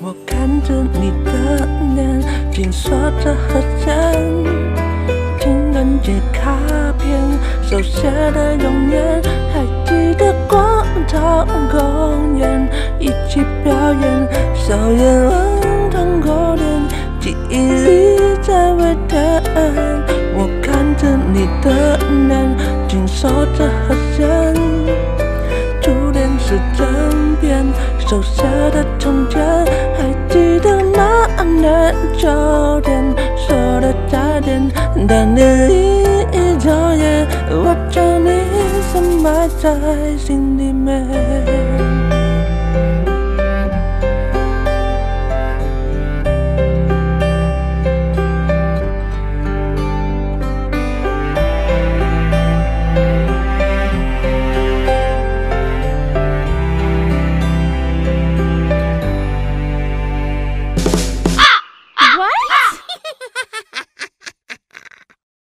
我看着你的脸，紧锁着和弦，情人节卡片，手写的永远，还记得广场公园一起表演，笑颜温暖勾连，记忆里在微甜。我看着你的脸，紧锁着和弦。手下的从前，还记得那年秋天说的再见，但你一眨眼，我将你深埋在心里面。